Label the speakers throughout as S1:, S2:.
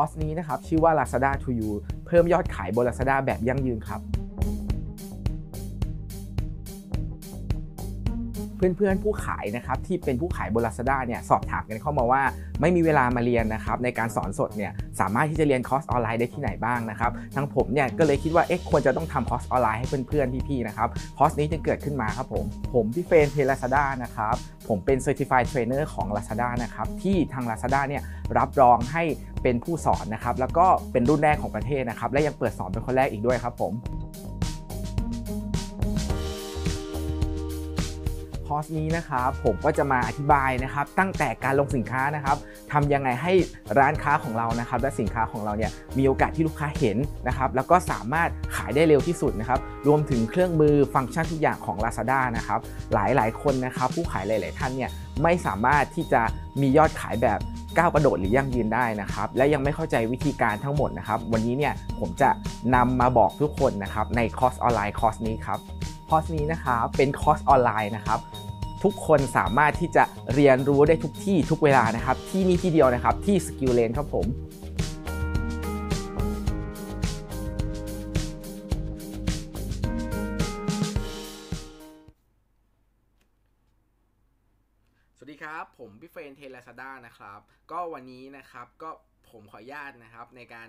S1: คอร์สนี้นะครับชื่อว่า Lazada2U เพิ่มยอดขายบน Lazada แบบยั่งยืนครับ เพื่อนๆผู้ขายนะครับที่เป็นผู้ขายบน Lazada เนี่ยสอบถามกันเข้ามาว่า ไม่มีเวลามาเรียนนะครับในการสอนสดเนี่ยสามารถที่จะเรียนคอร์สออนไลน์ได้ที่ไหนบ้างนะครับทางผมเนี่ยก็เลยคิดว่าเอ๊ะควรจะต้องทำคอร์สออนไลน์ให้เพื่อนๆพี่ๆนะครับคอร์สนี้จึงเกิดขึ้นมาครับผม ผมพี่เฟรนเท Lazada นะครับผมเป็น Certified Trainer ของ Lazada นะครับที่ทาง Lazada เนี่ยรับรองให้เป็นผู้สอนนะครับแล้วก็เป็นรุ่นแรกของประเทศนะครับและยังเปิดสอนเป็นคนแรกอีกด้วยครับผม ร์สนี้นะครับผมก็จะมาอธิบายนะครับ ตั้งแต่การลงสินค้านะครับทำยังไงให้ร้านค้าของเรานะครับ และสินค้าของเราเนี่ยมีโอกาสที่ลูกค้าเห็นนะครับ แล้วก็สามารถขายได้เร็วที่สุดนะครับ รวมถึงเครื่องมือฟังก์ชันทุกอย่างของ Lazada นะครับ หลายหลายคนนะครับ ผู้ขายหลาย ๆ ท่านเนี่ยไม่สามารถที่จะมียอดขายแบบก้าวกระโดดหรือยั่งยืนได้นะครับ และยังไม่เข้าใจวิธีการทั้งหมดนะครับ วันนี้เนี่ยผมจะนำมาบอกทุกคนนะครับในคอร์สออนไลน์คอร์สนี้ครับคอร์สนี้นะครับเป็นคอร์สออนไลน์นะครับ ทุกคนสามารถที่จะเรียนรู้ได้ทุกที่ทุกเวลานะครับ ที่นี่ที่เดียวนะครับที่ Skilllane ครับผมสวัสดีครับ ผมพี่เฟรนเทลซาด้านะครับ ก็วันนี้นะครับก็ ผมขออนุญาตนะครับในการ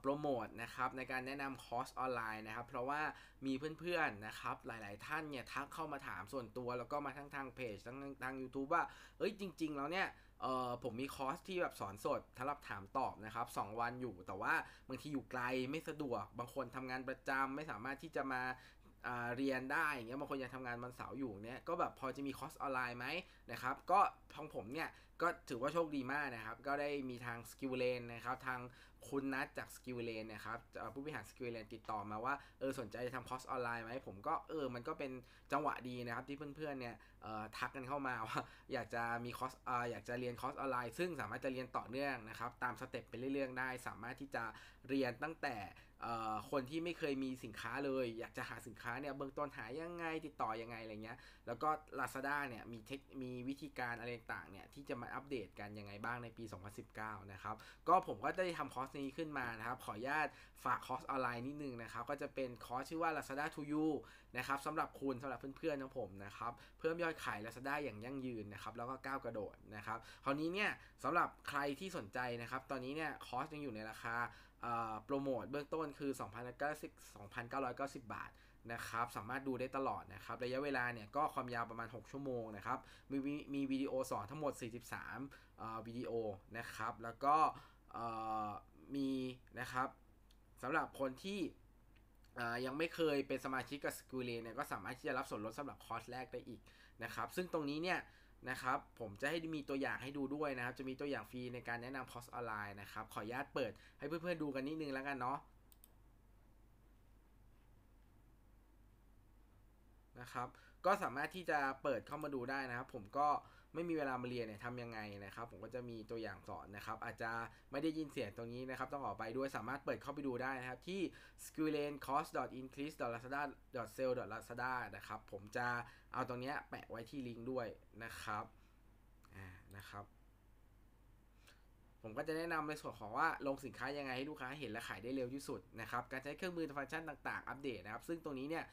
S1: โปรโมทนะครับในการแนะนำคอร์สออนไลน์นะครับ เพราะว่ามีเพื่อนๆนะครับหลายๆท่านเนี่ยทักเข้ามาถามส่วนตัวแล้วก็มาทั้งทางเพจทั้งทาง YouTube ว่า เอ้ยจริง ๆ แล้วเนี่ยเออผมมีคอร์สที่แบบสอนสดสำหรับถามตอบนะครับ2วันอยู่ แต่ว่าบางทีอยู่ไกลไม่สะดวก บางคนทำงานประจำไม่สามารถที่จะมาเรียนได้อย่างเงี้ยบางคนยังทำงานวันเสาร์อยู่เนี่ยก็แบบพอจะมีคอร์สออนไลน์ไหมนะครับก็ของผมเนี่ยก็ถือว่าโชคดีมากนะครับ ก็ได้มีทาง Skill Lane นะครับทางคุณนัทจาก Skill Lane นะครับผู้บริหาร Skill Lane ติดต่อมาว่าเออสนใจจะทำคอร์สออนไลน์ไหมผมก็เออมันก็เป็นจังหวะดีนะครับที่เพื่อนๆเนี่ยทักกันเข้ามาว่าอยากจะมีคอร์สอยากจะเรียนคอร์สออนไลน์ ซึ่งสามารถจะเรียนต่อเนื่องนะครับตามสเต็ปไปเรื่อยๆได้ สามารถที่จะเรียนตั้งแต่คนที่ไม่เคยมีสินค้าเลย อยากจะหาสินค้าเนี่ยเบื้องต้นหายังไงติดต่อยังไงอะไรเงี้ยแล้วก็ Lazada เนี่ยมีเทคมีวิธีการอะไรต่างเนี่ยที่จะมาอัปเดตกันยังไงบ้างในปี 2019 นะครับ ก็ผมก็ได้ทำคอร์สนี้ขึ้นมานะครับ ขออนุญาตฝากคอร์สออนไลน์นิดนึงนะครับ ก็จะเป็นคอร์สชื่อว่า Lazada to you นะครับสำหรับคุณสำหรับเพื่อนๆของผมนะครับ เพิ่มยอดขาย Lazada อย่างยั่งยืนนะครับ แล้วก็ก้าวกระโดดนะครับคราวนี้เนี่ยสำหรับใครที่สนใจนะครับ ตอนนี้เนี่ยคอร์สยังอยู่ในราคาโปรโมทเบื้องต้นคือ 2,990บาท นะครับสามารถดูได้ตลอดนะครับระยะเวลาเนี่ยก็ความยาวประมาณ 6 ชั่วโมงนะครับมีมีวิดีโอสอนทั้งหมด 43วิดีโอนะครับแล้วก็มีนะครับสำหรับคนที่ยังไม่เคยเป็นสมาชิกกับ Skilllane เนี่ยก็สามารถที่จะรับส่วนลดสำหรับคอร์สแรกได้อีกนะครับซึ่งตรงนี้เนี่ยนะครับผมจะให้มีตัวอย่างให้ดูด้วยนะครับ จะมีตัวอย่างฟรีในการแนะนำคอร์สออนไลน์นะครับขออนุญาตเปิดให้เพื่อนๆดูกันนิดนึงแล้วกันเนาะ นะครับ ก็สามารถที่จะเปิดเข้ามาดูได้นะครับ ผมก็ไม่มีเวลามาเรียนเนี่ยทำยังไงนะครับ ผมก็จะมีตัวอย่างสอนนะครับ อาจจะไม่ได้ยินเสียงตรงนี้นะครับ ต้องออกไปด้วยสามารถเปิดเข้าไปดูได้นะครับ ที่ s k i l l a n e cost increase lazada sale lazada นะครับ ผมจะเอาตรงนี้แปะไว้ที่ลิงก์ด้วยนะครับอ่านะครับ ผมก็จะแนะนำในส่วนของว่าลงสินค้ายังไงให้ลูกค้าเห็นและขายได้เร็วที่สุดนะครับ การใช้เครื่องมือฟังก์ชันต่างๆ อัปเดตนะครับ ซึ่งตรงนี้เนี่ย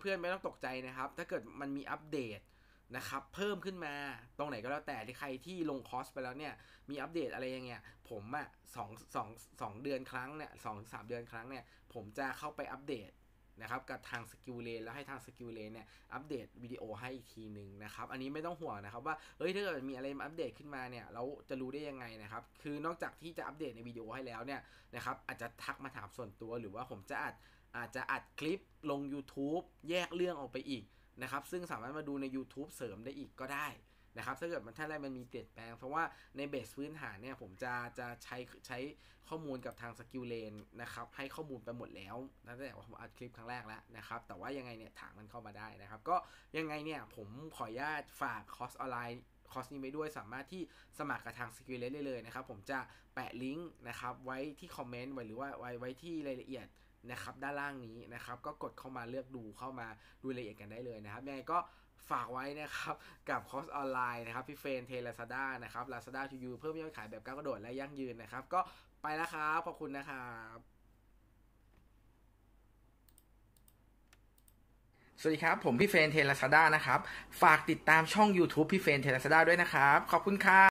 S1: เพื่อนๆไม่ต้องตกใจนะครับ ถ้าเกิดมันมีอัปเดตนะครับเพิ่มขึ้นมาตรงไหนก็แล้วแต่ที่ใครที่ลงคอสไปแล้วเนี่ยมีอัปเดตอะไรอย่างเงี้ยผมอะสองสองสองเดือนครั้งเนี่ยสองสามเดือนครั้งเนี่ยผมจะเข้าไปอัปเดต นะครับกับทาง Skilllane แล้วให้ทาง Skilllane เนี่ยอัปเดตวิดีโอให้อีกทีหนึ่งนะครับอันนี้ไม่ต้องห่วงนะครับว่าเฮ้ยถ้าเกิดมีอะไรมาอัปเดตขึ้นมาเนี่ยเราจะรู้ได้ยังไงนะครับคือนอกจากที่จะอัปเดตในวิดีโอให้แล้วเนี่ยนะครับอาจจะทักมาถามส่วนตัวหรือว่าผมจะอัดอาจจะอัดคลิปลง YouTube แยกเรื่องออกไปอีกนะครับซึ่งสามารถมาดูใน YouTube เสริมได้อีกก็ได้ นะครับถ้าเกิดมันถ้าอะไรมันมีเปลี่ยนแปลง เพราะว่าใน base พื้นฐานเนี่ยผมจะจะใช้ใช้ข้อมูลกับทาง Skilllane นะครับให้ข้อมูลไปหมดแล้วตั้งแต่ผมอัดคลิปครั้งแรกแล้วนะครับแต่ว่ายังไงเนี่ยถามมันเข้ามาได้นะครับ ก็ยังไงเนี่ยผมขออนุญาตฝากคอร์สออนไลน์คอร์สนี้ไปด้วยสามารถที่สมัครกับทาง Skilllane ได้เลยนะครับ ผมจะแปะลิงก์นะครับไว้ที่คอมเมนต์ไว้หรือว่าไว้ไว้ที่รายละเอียดนะครับด้านล่างนี้นะครับ ก็กดเข้ามาเลือกดูเข้ามาดูรายละเอียดกันได้เลยนะครับยังไงก็ ฝากไว้นะครับ กับคอร์สออนไลน์นะครับพี่เฟรนเทลาซาด้านะครับ Lazada2U เพิ่มยอดขายแบบก้าวกระโดดและยั่งยืนนะครับ ก็ไปแล้วครับ ขอบคุณนะครับสวัสดีครับ ผมพี่เฟรนเทลาซาด้านะครับ ฝากติดตามช่อง YouTube พี่เฟรนเทลาซาด้าด้วยนะครับ ขอบคุณครับ